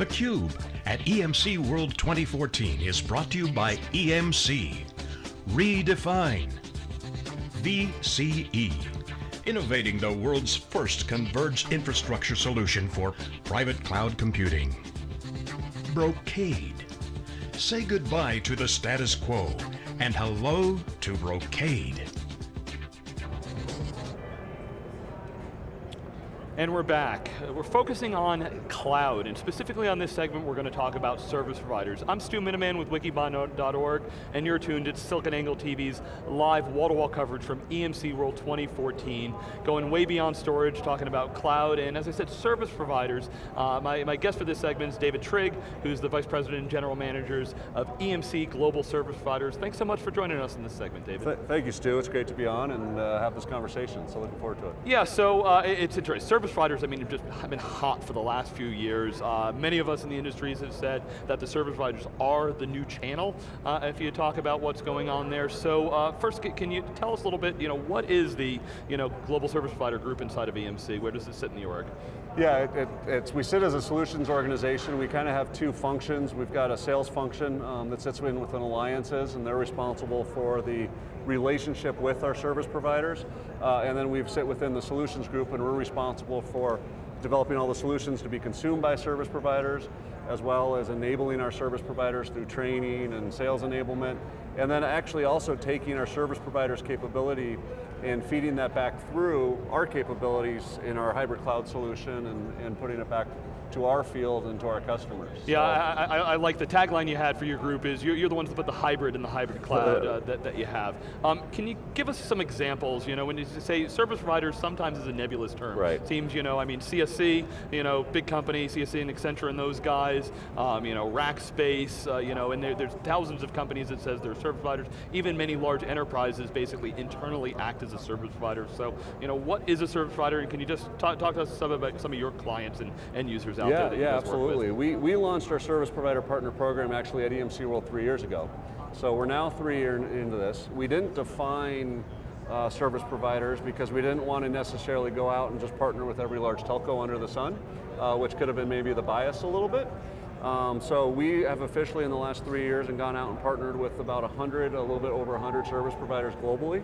theCUBE at EMC World 2014 is brought to you by EMC. Redefine. VCE. Innovating the world's first converged infrastructure solution for private cloud computing. Brocade. Say goodbye to the status quo and hello to Brocade. And we're back. We're focusing on cloud, and specifically on this segment, we're going to talk about service providers. I'm Stu Miniman with wikibon.org, and you're tuned to SiliconANGLE TV's live wall-to-wall -wall coverage from EMC World 2014, going way beyond storage, talking about cloud, and as I said, service providers. Uh, my, my guest for this segment is David Trigg, who's the Vice President and General Managers of EMC Global Service Providers. Thanks so much for joining us in this segment, David. Th thank you, Stu. It's great to be on and uh, have this conversation, so looking forward to it. Yeah, so uh, it's interesting. Service service providers, I mean, have just been hot for the last few years. Uh, many of us in the industries have said that the service providers are the new channel, uh, if you talk about what's going on there. So uh, first, can you tell us a little bit, you know, what is the you know, global service provider group inside of EMC? Where does it sit in the org? Yeah, it, it, it's, we sit as a solutions organization. We kind of have two functions. We've got a sales function um, that sits in within alliances, and they're responsible for the relationship with our service providers. Uh, and then we sit within the solutions group, and we're responsible for developing all the solutions to be consumed by service providers, as well as enabling our service providers through training and sales enablement, and then actually also taking our service providers' capability and feeding that back through our capabilities in our hybrid cloud solution and, and putting it back to our field and to our customers. Yeah, so. I, I, I, like the tagline you had for your group is you're, you're, the ones that put the hybrid in the hybrid cloud uh, that, that you have. Um, can you give us some examples, you know, when you say service providers sometimes is a nebulous term. Right. Seems, you know, I mean CSC, you know, big company, CSC and Accenture and those guys, um, you know, Rackspace, uh, you know, and there, there's thousands of companies that says they're service providers, even many large enterprises basically internally act as a service provider. So, you know, what is a service provider and can you just talk, talk to us some about some of your clients and end users out yeah, there Yeah, absolutely. We, we launched our service provider partner program actually at EMC World three years ago. So we're now three years into this. We didn't define uh, service providers because we didn't want to necessarily go out and just partner with every large telco under the sun, uh, which could have been maybe the bias a little bit. Um, so we have officially in the last three years and gone out and partnered with about 100, a little bit over 100 service providers globally.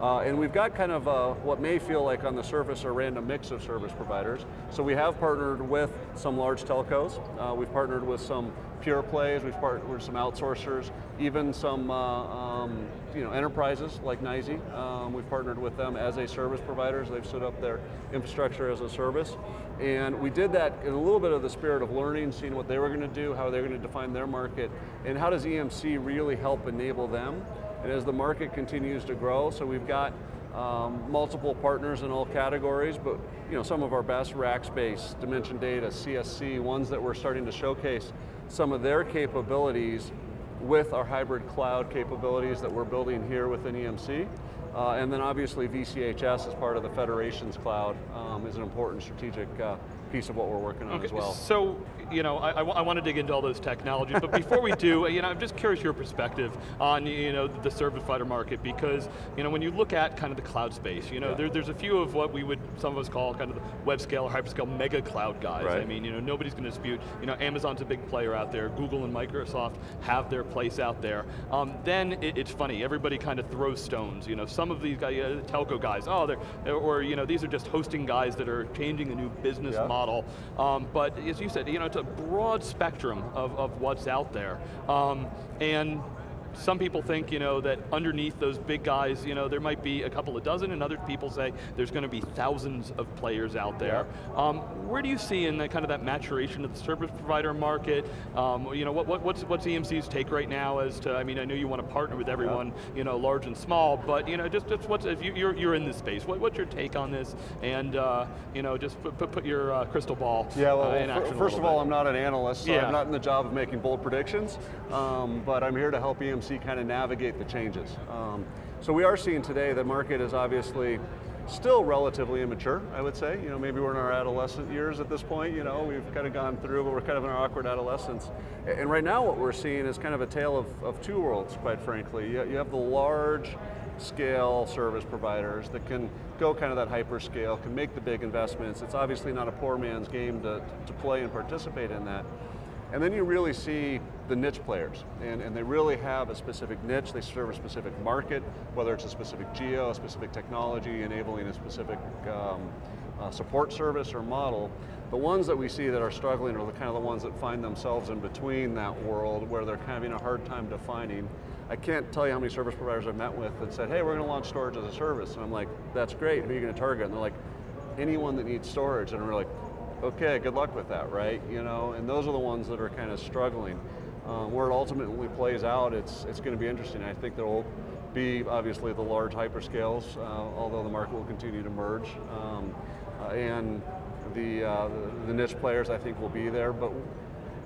Uh, and we've got kind of a, what may feel like on the surface a random mix of service providers. So we have partnered with some large telcos. Uh, we've partnered with some pure plays, we've partnered with some outsourcers, even some uh, um, you know, enterprises like NYSE. Um, we've partnered with them as a service provider. They've stood up their infrastructure as a service. And we did that in a little bit of the spirit of learning, seeing what they were going to do, how they're going to define their market, and how does EMC really help enable them and as the market continues to grow, so we've got um, multiple partners in all categories, but you know, some of our best, Rackspace, Dimension Data, CSC, ones that we're starting to showcase some of their capabilities with our hybrid cloud capabilities that we're building here within EMC. Uh, and then obviously VCHS as part of the Federation's cloud um, is an important strategic uh, piece of what we're working on okay, as well. So, you know, I, I, want to dig into all those technologies, but before we do, you know, I'm just curious your perspective on, you know, the service provider market, because, you know, when you look at kind of the cloud space, you know, yeah. there, there's a few of what we would, some of us call kind of the web scale or hyperscale mega cloud guys. Right. I mean, you know, nobody's going to dispute, you know, Amazon's a big player out there, Google and Microsoft have their place out there. Um, then it, it's funny, everybody kind of throws stones, you know, some of these guys, uh, telco guys, oh, they're, or, you know, these are just hosting guys that are changing a new business yeah. model. Um, but as you said, you know, it's a broad spectrum of, of what's out there. Um, and some people think, you know, that underneath those big guys, you know, there might be a couple of dozen, and other people say there's going to be thousands of players out there. Yeah. Um, where do you see in the kind of that maturation of the service provider market? Um, you know, what, what, what's what's EMC's take right now as to? I mean, I know you want to partner with everyone, yeah. you know, large and small, but you know, just just what's if you, are you're, you're in this space, what, what's your take on this? And uh, you know, just put put, put your uh, crystal ball. Yeah, well, uh, first of all, I'm not an analyst, so yeah. I'm not in the job of making bold predictions, um, but I'm here to help EMC kind of navigate the changes. Um, so we are seeing today the market is obviously still relatively immature, I would say. You know, maybe we're in our adolescent years at this point, you know, we've kind of gone through, but we're kind of in our awkward adolescence. And right now what we're seeing is kind of a tale of, of two worlds, quite frankly. You, have the large scale service providers that can go kind of that hyperscale, can make the big investments. It's obviously not a poor man's game to, to play and participate in that. And then you really see the niche players, and, and they really have a specific niche, they serve a specific market, whether it's a specific geo, a specific technology, enabling a specific um, uh, support service or model. The ones that we see that are struggling are the kind of the ones that find themselves in between that world where they're having a hard time defining. I can't tell you how many service providers I've met with that said, hey, we're going to launch storage as a service. And I'm like, that's great, who are you going to target? And they're like, anyone that needs storage. And we're like, okay, good luck with that, right? You know, and those are the ones that are kind of struggling. Um, where it ultimately plays out, it's, it's going to be interesting. I think there will be obviously the large hyperscales, uh, although the market will continue to merge. Um, uh, and the, uh, the, the niche players I think will be there, but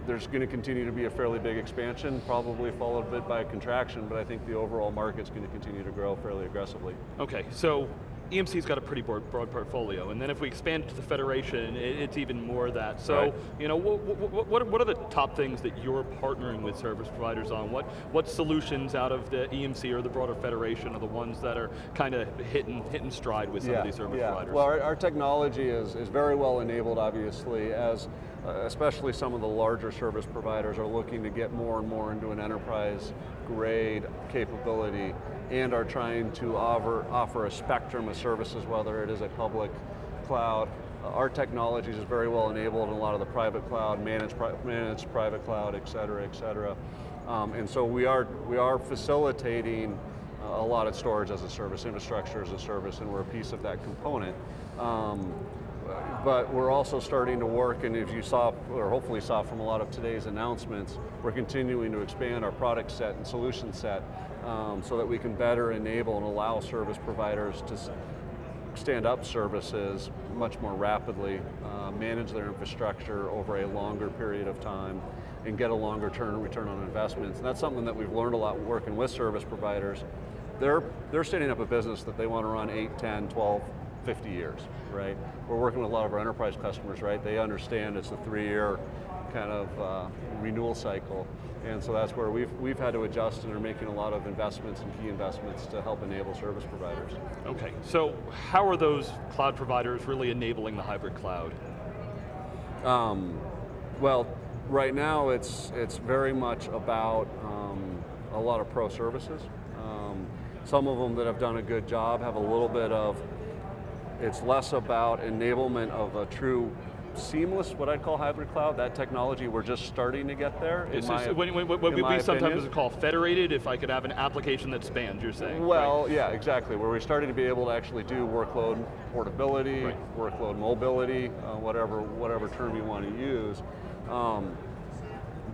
there's going to continue to be a fairly big expansion, probably followed a bit by a contraction, but I think the overall market's going to continue to grow fairly aggressively. Okay, so EMC's got a pretty broad, broad, portfolio, and then if we expand to the Federation, it, it's even more of that. So, right. you know, what, what, what, are the top things that you're partnering with service providers on? What what solutions out of the EMC or the broader Federation are the ones that are kind of hitting, hitting stride with some yeah, of these service yeah. providers? Well, our, our technology is, is very well enabled, obviously, as uh, especially some of the larger service providers are looking to get more and more into an enterprise grade capability and are trying to offer, offer a spectrum of services, whether it is a public cloud. Uh, our technology is very well enabled in a lot of the private cloud, managed, pri managed private cloud, et cetera, et cetera. Um, and so we are, we are facilitating uh, a lot of storage as a service, infrastructure as a service, and we're a piece of that component. Um, but we're also starting to work, and if you saw, or hopefully saw from a lot of today's announcements, we're continuing to expand our product set and solution set um, so that we can better enable and allow service providers to stand up services much more rapidly, uh, manage their infrastructure over a longer period of time, and get a longer term return on investments. And that's something that we've learned a lot working with service providers. They're, they're standing up a business that they want to run 8, 10, 12, 50 years, right? We're working with a lot of our enterprise customers, right? They understand it's a three-year kind of uh, renewal cycle. And so that's where we've, we've had to adjust and are making a lot of investments and key investments to help enable service providers. Okay, so how are those cloud providers really enabling the hybrid cloud? Um, well, right now it's, it's very much about um, a lot of pro services. Um, some of them that have done a good job have a little bit of, it's less about enablement of a true seamless, what I'd call hybrid cloud, that technology, we're just starting to get there. My, when, when, what we sometimes call federated, if I could have an application that spans, you're saying? Well, right? yeah, exactly, where we're starting to be able to actually do workload portability, right. workload mobility, uh, whatever, whatever term you want to use. Um,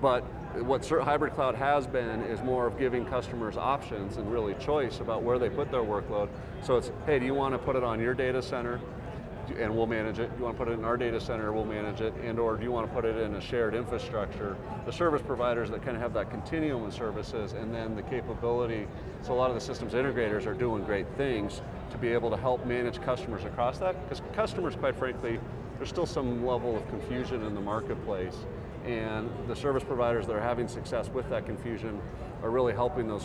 but what hybrid cloud has been is more of giving customers options and really choice about where they put their workload. So it's, hey, do you want to put it on your data center? and we'll manage it. Do you want to put it in our data center, we'll manage it, and or do you want to put it in a shared infrastructure? The service providers that kind of have that continuum of services and then the capability, so a lot of the systems integrators are doing great things to be able to help manage customers across that, because customers, quite frankly, there's still some level of confusion in the marketplace, and the service providers that are having success with that confusion are really helping those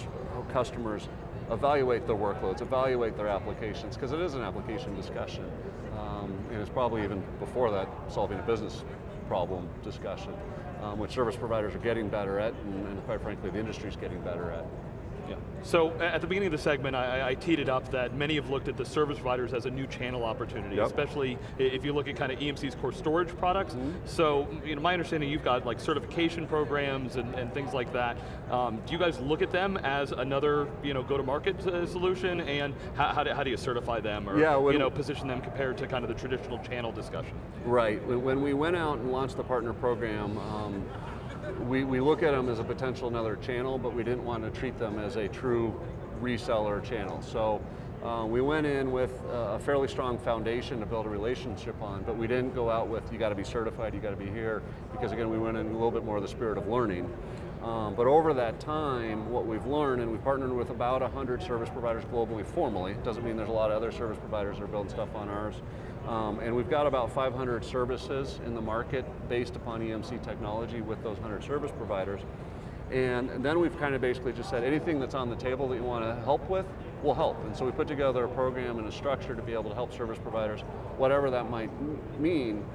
customers evaluate their workloads, evaluate their applications, because it is an application discussion. Um, and it's probably even before that, solving a business problem discussion, um, which service providers are getting better at, and, and quite frankly, the industry is getting better at. Yeah. So at the beginning of the segment, I, I, teed it up that many have looked at the service providers as a new channel opportunity, yep. especially if you look at kind of EMC's core storage products. Mm -hmm. So, you know, my understanding you've got like certification programs and, and things like that. Um, do you guys look at them as another, you know, go-to-market uh, solution, and how, how, do, how do you certify them, or yeah, you know, position them compared to kind of the traditional channel discussion? Right. When we went out and launched the partner program. Um, we, we look at them as a potential another channel, but we didn't want to treat them as a true reseller channel. So uh, we went in with a fairly strong foundation to build a relationship on, but we didn't go out with, you got to be certified, you got to be here, because again, we went in a little bit more of the spirit of learning. Um, but over that time, what we've learned, and we've partnered with about 100 service providers globally formally, doesn't mean there's a lot of other service providers that are building stuff on ours, um, and we've got about 500 services in the market based upon EMC technology with those 100 service providers. And then we've kind of basically just said anything that's on the table that you want to help with, will help. And so we put together a program and a structure to be able to help service providers, whatever that might mean,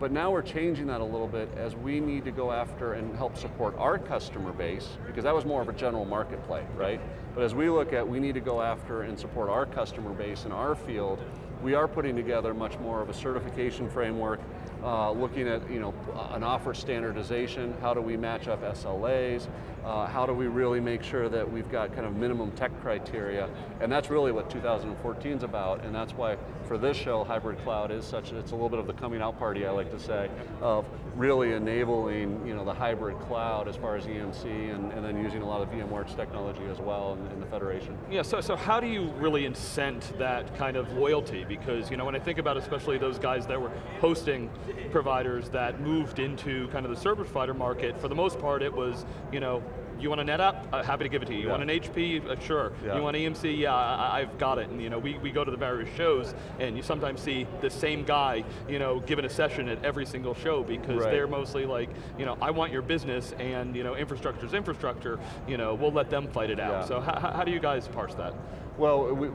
But now we're changing that a little bit as we need to go after and help support our customer base, because that was more of a general market play, right? But as we look at, we need to go after and support our customer base in our field, we are putting together much more of a certification framework, uh, looking at you know an offer standardization, how do we match up SLAs, uh, how do we really make sure that we've got kind of minimum tech criteria, and that's really what 2014 is about, and that's why for this show, Hybrid Cloud is such, it's a little bit of the coming out party, I like to say, of really enabling you know, the hybrid cloud as far as EMC and, and then using a lot of VMware's technology as well in, in, the Federation. Yeah, so, so how do you really incent that kind of loyalty? Because you know, when I think about especially those guys that were hosting providers that moved into kind of the service provider market, for the most part it was, you know, you want a NetApp? Uh, happy to give it to you. You yeah. want an HP? Uh, sure. Yeah. You want EMC? Yeah, I, have got it. And you know, we, we go to the various shows, and you sometimes see the same guy, you know, giving a session at every single show because right. they're mostly like, you know, I want your business, and you know, infrastructure's infrastructure. You know, we'll let them fight it out. Yeah. So how, how do you guys parse that? Well, we,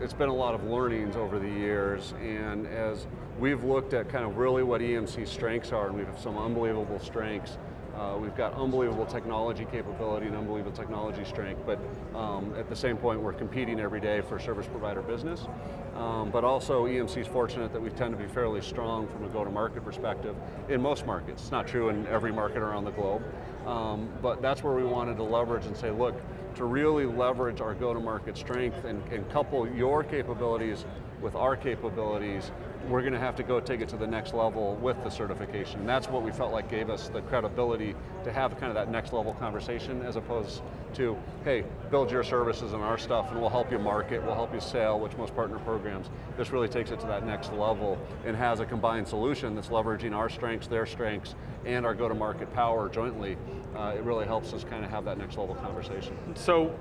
it's been a lot of learnings over the years, and as we've looked at kind of really what EMC's strengths are, and we have some unbelievable strengths, uh, we've got unbelievable technology capability and unbelievable technology strength, but um, at the same point, we're competing every day for service provider business. Um, but also, EMC is fortunate that we tend to be fairly strong from a go-to-market perspective in most markets. It's not true in every market around the globe, um, but that's where we wanted to leverage and say, look, to really leverage our go-to-market strength and, and couple your capabilities with our capabilities, we're going to have to go take it to the next level with the certification. That's what we felt like gave us the credibility to have kind of that next level conversation as opposed to, hey, build your services and our stuff and we'll help you market, we'll help you sell, which most partner programs. This really takes it to that next level and has a combined solution that's leveraging our strengths, their strengths, and our go-to-market power jointly. Uh, it really helps us kind of have that next level conversation. So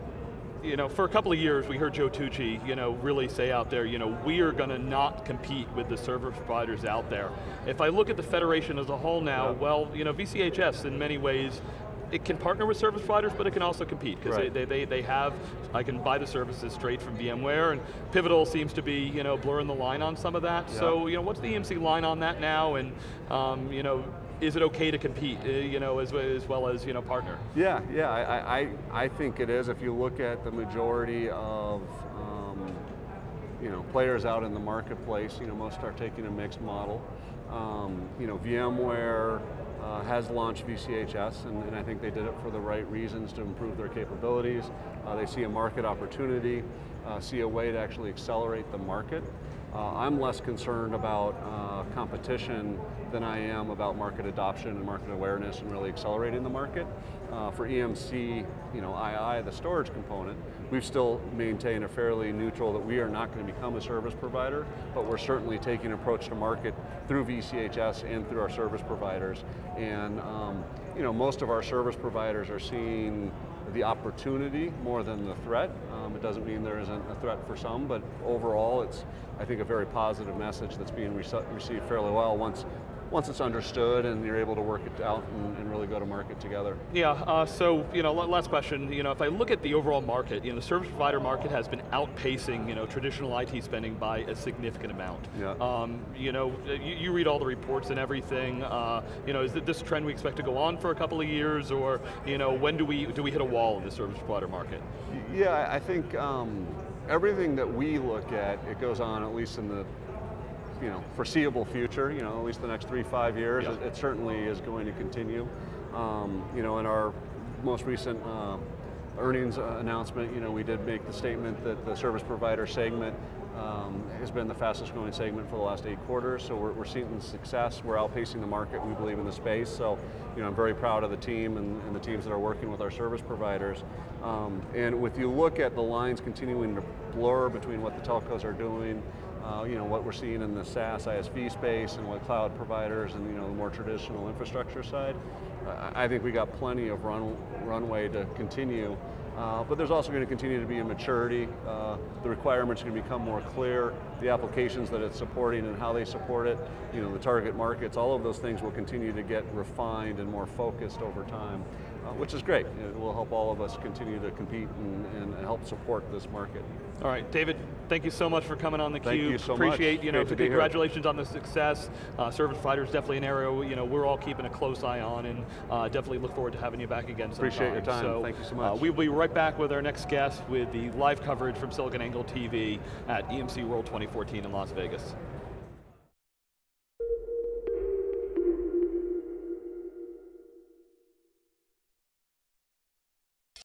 you know, for a couple of years we heard Joe Tucci, you know, really say out there, you know, we are going to not compete with the service providers out there. If I look at the Federation as a whole now, well, you know, VCHS in many ways it can partner with service providers, but it can also compete, because right. they, they, they have, I can buy the services straight from VMware, and Pivotal seems to be, you know, blurring the line on some of that. Yeah. So, you know, what's the EMC line on that now, and, um, you know, is it okay to compete, uh, you know, as, as well as, you know, partner? Yeah, yeah, I, I, I think it is. If you look at the majority of, um, you know, players out in the marketplace, you know, most are taking a mixed model. Um, you know, VMware uh, has launched VCHS, and, and, I think they did it for the right reasons to improve their capabilities. Uh, they see a market opportunity, uh, see a way to actually accelerate the market. Uh, I'm less concerned about uh, competition than I am about market adoption and market awareness and really accelerating the market. Uh, for EMC, you know, II, the storage component, we've still maintained a fairly neutral that we are not going to become a service provider, but we're certainly taking an approach to market through VCHS and through our service providers. And um, you know, most of our service providers are seeing the opportunity more than the threat. Um, it doesn't mean there isn't a threat for some, but overall it's, I think, a very positive message that's being received fairly well once once it's understood and you're able to work it out and, and really go to market together. Yeah, uh, so, you know, last question, you know, if I look at the overall market, you know, the service provider market has been outpacing, you know, traditional IT spending by a significant amount. Yeah. Um, you know, you, you, read all the reports and everything, uh, you know, is this trend we expect to go on for a couple of years or, you know, when do we, do we hit a wall in the service provider market? Yeah, I think um, everything that we look at, it goes on at least in the you know, foreseeable future, you know, at least the next three, five years, it, it, certainly is going to continue. Um, you know, in our most recent uh, earnings uh, announcement, you know, we did make the statement that the service provider segment um, has been the fastest growing segment for the last eight quarters, so we're, we're, seeing success. We're outpacing the market, we believe, in the space. So, you know, I'm very proud of the team and, and the teams that are working with our service providers. Um, and if you look at the lines continuing to blur between what the telcos are doing uh, you know, what we're seeing in the SaaS ISV space and what cloud providers and you know, the more traditional infrastructure side, I think we got plenty of run, runway to continue. Uh, but there's also going to continue to be a maturity. Uh, the requirements are going to become more clear. The applications that it's supporting and how they support it, you know, the target markets, all of those things will continue to get refined and more focused over time. Uh, which is great. It will help all of us continue to compete and, and help support this market. All right, David, thank you so much for coming on theCUBE. Thank you so Appreciate, much. you know, Great to be here. congratulations on the success. Uh, service provider is definitely an area, you know, we're all keeping a close eye on and uh, definitely look forward to having you back again sometime. Appreciate your time. So, Thank you so Uh, much. we'll be right back with our next guest with the live coverage from SiliconANGLE TV at EMC World 2014 in Las Vegas.